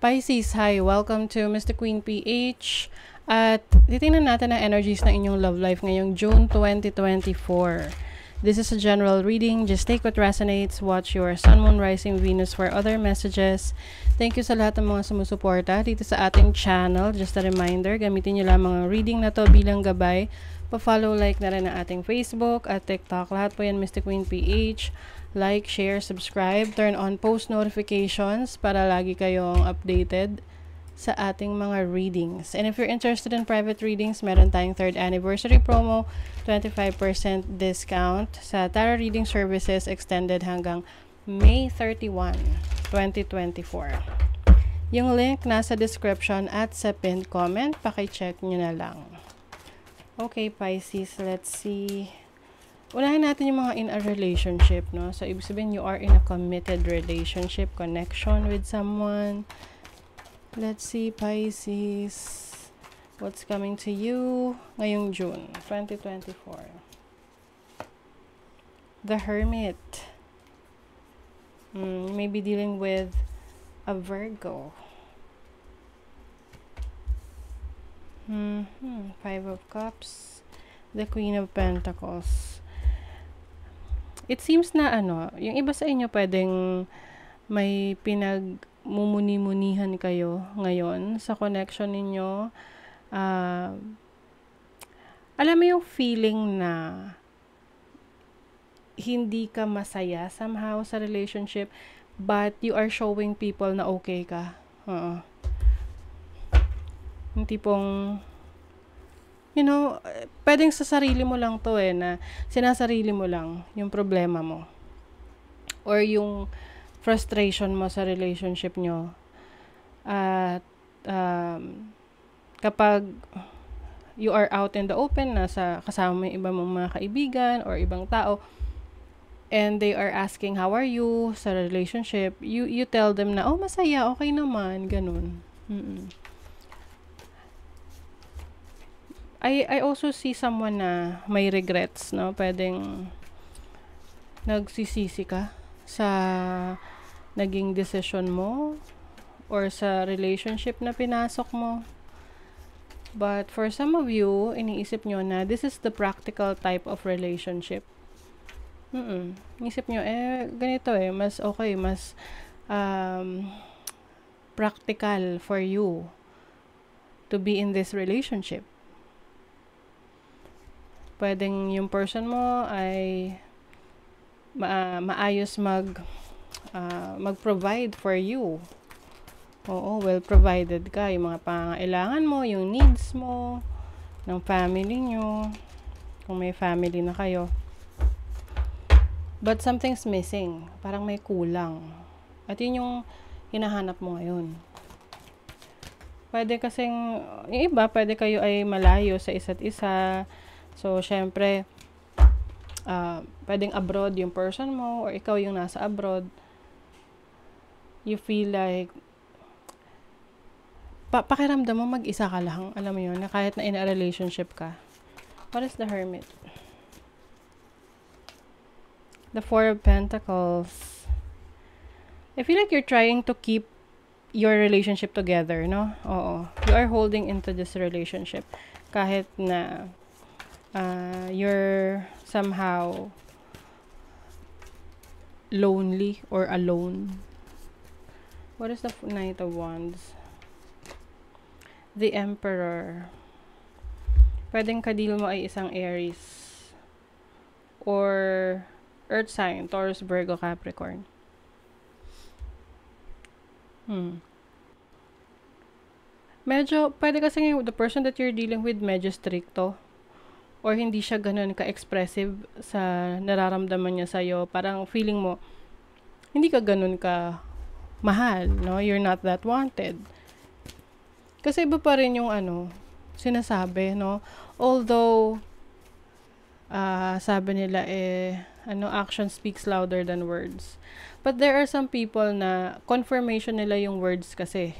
Pisces, hi! Welcome to Mr. Queen PH. At titingnan natin ang energies ng inyong love life ngayong June 2024. This is a general reading. Just take what resonates. Watch your Sun, Moon, Rising, Venus for other messages. Thank you sa lahat ng mga sumusuporta dito sa ating channel. Just a reminder, gamitin nyo lamang ang reading na to bilang gabay. Pa-follow, like na rin ang ating Facebook at TikTok. Lahat po yan, Mr. Queen PH like, share, subscribe, turn on post notifications para lagi kayong updated sa ating mga readings. And if you're interested in private readings, meron tayong third anniversary promo, 25% discount sa tarot reading services extended hanggang May 31, 2024. Yung link nasa description at sa pinned comment, paki-check nyo na lang. Okay, Pisces, let's see unahin natin yung mga in a relationship, no? So, ibig sabihin, you are in a committed relationship, connection with someone. Let's see, Pisces. What's coming to you ngayong June 2024? The Hermit. Mm, maybe dealing with a Virgo. Mm. Five of Cups. The Queen of Pentacles it seems na ano, yung iba sa inyo pwedeng may pinagmumuni-munihan kayo ngayon sa connection ninyo. Uh, alam mo yung feeling na hindi ka masaya somehow sa relationship but you are showing people na okay ka. Oo. Yung tipong you know, pwedeng sa sarili mo lang to eh, na sinasarili mo lang yung problema mo. Or yung frustration mo sa relationship nyo. At um, kapag you are out in the open, nasa kasama mo yung ibang mga kaibigan or ibang tao, and they are asking how are you sa relationship, you you tell them na, oh, masaya, okay naman, ganun. Mm-mm. I, I also see someone na may regrets, no? Pwedeng nagsisisi ka sa naging decision mo or sa relationship na pinasok mo. But for some of you, iniisip nyo na this is the practical type of relationship. Mm-mm. Inisip nyo, eh, ganito eh, mas okay, mas um, practical for you to be in this relationship pwedeng yung person mo ay ma maayos mag uh, mag-provide for you. Oo, well provided ka. Yung mga pangailangan mo, yung needs mo, ng family nyo, kung may family na kayo. But something's missing. Parang may kulang. At yun yung hinahanap mo ngayon. Pwede kasing, yung iba, pwede kayo ay malayo sa isa't isa, So, syempre, uh, pwedeng abroad yung person mo or ikaw yung nasa abroad. You feel like pa pakiramdam mo mag-isa ka lang. Alam mo yun, na kahit na in a relationship ka. What is the hermit? The Four of Pentacles. I feel like you're trying to keep your relationship together, no? Oo. You are holding into this relationship. Kahit na uh, you're somehow lonely or alone. What is the Knight of Wands? The Emperor. Pwedeng kadil mo ay isang Aries. Or Earth sign, Taurus, Virgo, Capricorn. Hmm. Medyo, pwede kasi the person that you're dealing with medyo stricto or hindi siya ganun ka-expressive sa nararamdaman niya sa'yo. Parang feeling mo, hindi ka ganun ka mahal, no? You're not that wanted. Kasi iba pa rin yung ano, sinasabi, no? Although, uh, sabi nila eh, ano, action speaks louder than words. But there are some people na confirmation nila yung words kasi.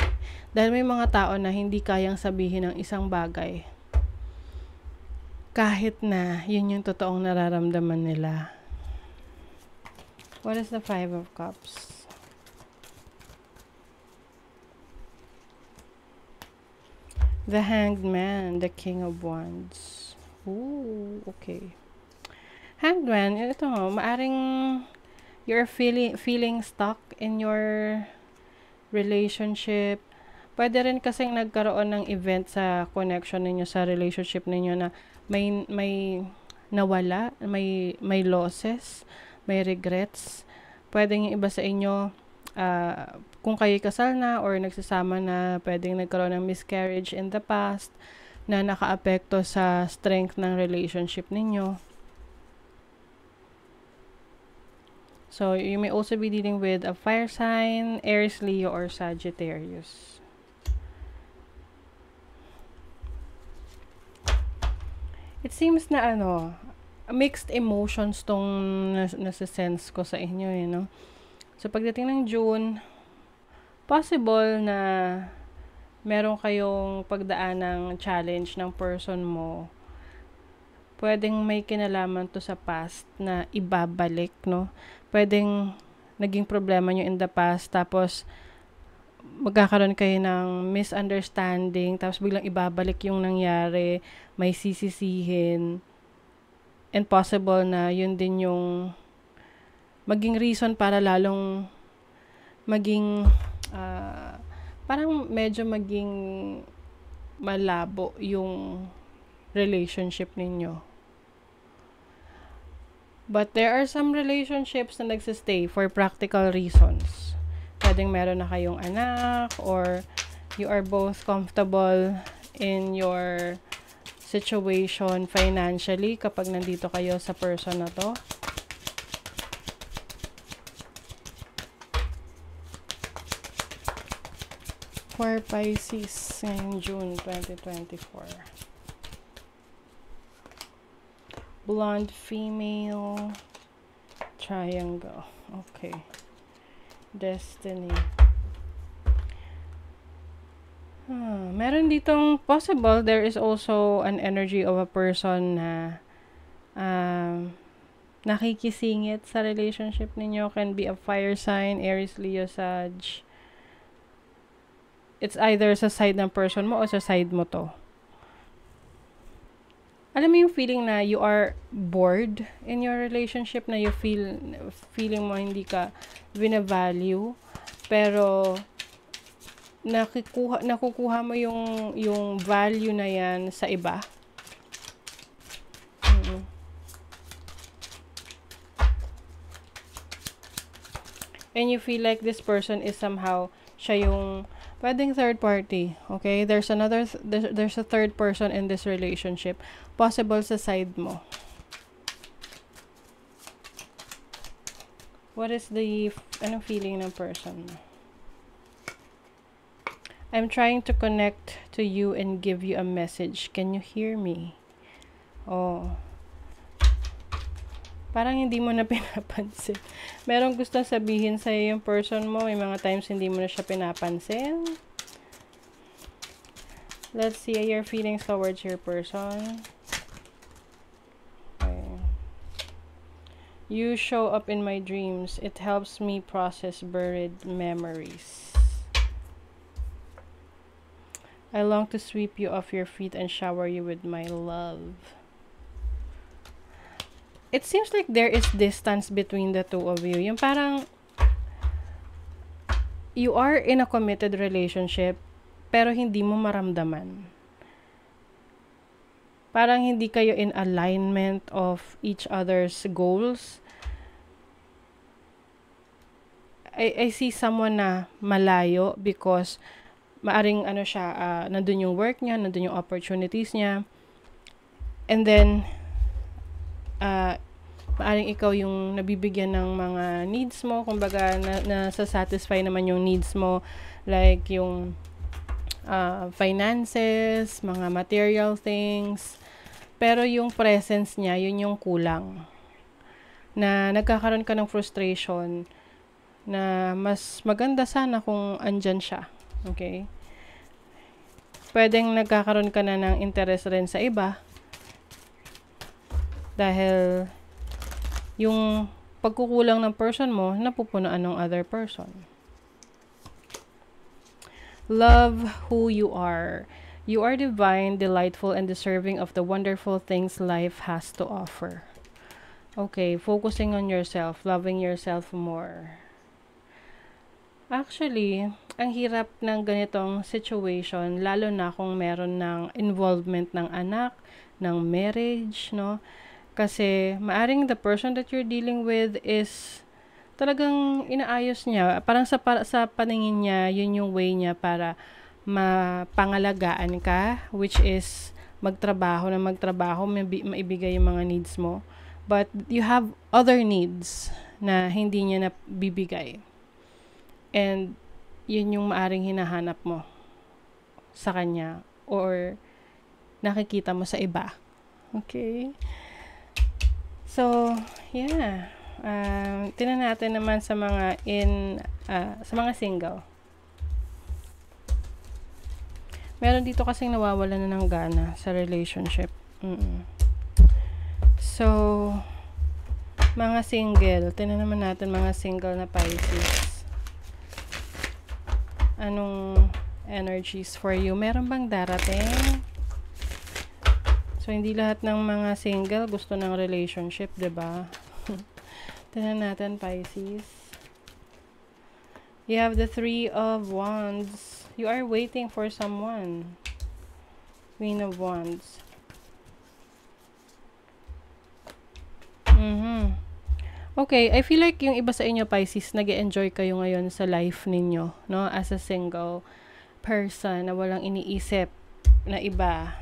Dahil may mga tao na hindi kayang sabihin ng isang bagay kahit na yun yung totoong nararamdaman nila. What is the Five of Cups? The Hanged Man, the King of Wands. Ooh, okay. Hanged Man, ito, maaring you're feeling feeling stuck in your relationship. Pwede rin kasing nagkaroon ng event sa connection ninyo sa relationship ninyo na may may nawala, may may losses, may regrets. Pwedeng yung iba sa inyo uh, kung kayo kasal na or nagsasama na, pwedeng nagkaroon ng miscarriage in the past na nakaapekto sa strength ng relationship ninyo. So, you may also be dealing with a fire sign, Aries, Leo, or Sagittarius. It seems na ano, mixed emotions tong nas nasa-sense ko sa inyo, eh, no? So, pagdating ng June, possible na meron kayong pagdaan ng challenge ng person mo. Pwedeng may kinalaman to sa past na ibabalik, no? Pwedeng naging problema nyo in the past, tapos magkakaroon kayo ng misunderstanding, tapos biglang ibabalik yung nangyari, may sisisihin, and possible na yun din yung maging reason para lalong maging uh, parang medyo maging malabo yung relationship ninyo. But there are some relationships na nagsistay for practical reasons pwedeng meron na kayong anak or you are both comfortable in your situation financially kapag nandito kayo sa person na to. For Pisces in June 2024. Blonde female triangle. Okay. Destiny. Hmm, meron ditong possible. There is also an energy of a person na um, nakikisingit sa relationship ninyo. Can be a fire sign, Aries, Leo, Sag. It's either sa side ng person mo o sa side mo to alam mo yung feeling na you are bored in your relationship na you feel feeling mo hindi ka bina-value pero nakikuha nakukuha mo yung yung value na yan sa iba. And you feel like this person is somehow siya yung Pwedeng third party, okay? There's another, th there's, there's a third person in this relationship. Possible sa side mo. What is the, ano feeling ng person? I'm trying to connect to you and give you a message. Can you hear me? Oh. Parang hindi mo na pinapansin. Merong gusto sabihin sa yung person mo. May mga times hindi mo na siya pinapansin. Let's see your feelings towards your person. You show up in my dreams. It helps me process buried memories. I long to sweep you off your feet and shower you with my love it seems like there is distance between the two of you. Yung parang you are in a committed relationship pero hindi mo maramdaman. Parang hindi kayo in alignment of each other's goals. I, I see someone na malayo because maaring ano siya, uh, nandun yung work niya, nandun yung opportunities niya. And then, uh, maaring ikaw yung nabibigyan ng mga needs mo, kumbaga na, nasa-satisfy naman yung needs mo, like yung uh, finances, mga material things, pero yung presence niya, yun yung kulang. Na nagkakaroon ka ng frustration na mas maganda sana kung andyan siya. Okay? Pwedeng nagkakaroon ka na ng interest rin sa iba, dahil yung pagkukulang ng person mo, napupunaan ng other person. Love who you are. You are divine, delightful, and deserving of the wonderful things life has to offer. Okay, focusing on yourself, loving yourself more. Actually, ang hirap ng ganitong situation, lalo na kung meron ng involvement ng anak, ng marriage, no? Kasi maaring the person that you're dealing with is talagang inaayos niya. Parang sa, para, sa paningin niya, yun yung way niya para mapangalagaan ka, which is magtrabaho na magtrabaho, maibigay yung mga needs mo. But you have other needs na hindi niya na bibigay. And yun yung maaring hinahanap mo sa kanya or nakikita mo sa iba. Okay? So, yeah. Uh, tinan natin naman sa mga in uh, sa mga single. Meron dito kasing nawawala na ng gana sa relationship. Mm-mm. So, mga single. Tinan naman natin mga single na Pisces anong energies for you. Meron bang darating? So, hindi lahat ng mga single gusto ng relationship, ba diba? Tignan natin, Pisces. You have the Three of Wands. You are waiting for someone. Queen of Wands. Mm-hmm. Okay, I feel like yung iba sa inyo Pisces, nag enjoy kayo ngayon sa life ninyo, no? As a single person na walang iniisip na iba.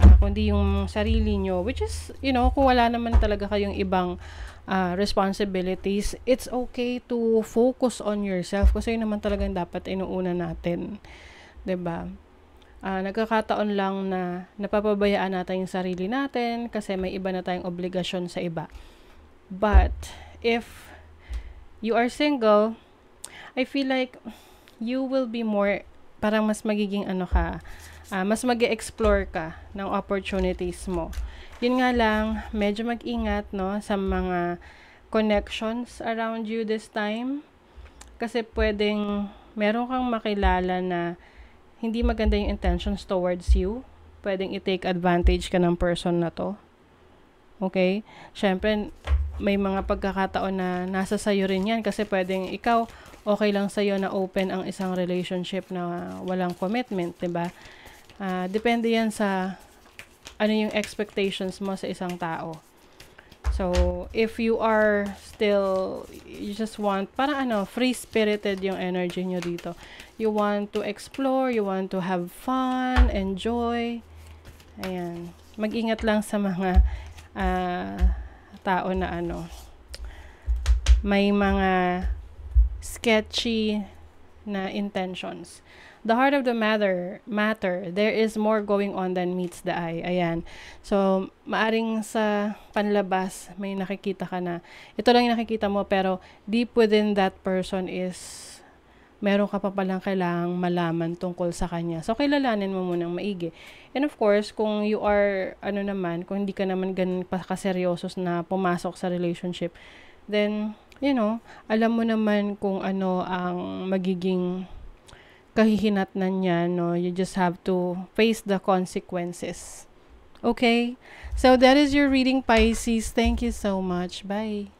Uh, kundi yung sarili nyo, which is, you know, kung wala naman talaga kayong ibang uh, responsibilities, it's okay to focus on yourself kasi yun naman talagang dapat inuuna natin. ba? Uh, nagkakataon lang na napapabayaan natin yung sarili natin kasi may iba na tayong obligasyon sa iba. But if you are single, I feel like you will be more parang mas magiging ano ka, uh, mas mag explore ka ng opportunities mo. Yun nga lang, medyo mag-ingat no sa mga connections around you this time. Kasi pwedeng meron kang makilala na hindi maganda yung intentions towards you. Pwedeng i-take advantage ka ng person na to. Okay? Siyempre, may mga pagkakataon na nasa sayo rin yan kasi pwedeng ikaw okay lang sa'yo na open ang isang relationship na walang commitment, 'di ba? Uh, depende yan sa ano yung expectations mo sa isang tao. So, if you are still, you just want, para ano, free-spirited yung energy nyo dito. You want to explore, you want to have fun, enjoy. Ayan. Mag-ingat lang sa mga uh, tao na ano, may mga sketchy na intentions. The heart of the matter, matter, there is more going on than meets the eye. Ayan. So, maaring sa panlabas, may nakikita ka na, ito lang yung nakikita mo, pero deep within that person is meron ka pa palang kailangang malaman tungkol sa kanya. So, kilalanin mo munang maigi. And of course, kung you are, ano naman, kung hindi ka naman ganun pa kaseryoso na pumasok sa relationship, then, you know, alam mo naman kung ano ang magiging kahihinatnan niya, no? You just have to face the consequences. Okay? So, that is your reading, Pisces. Thank you so much. Bye.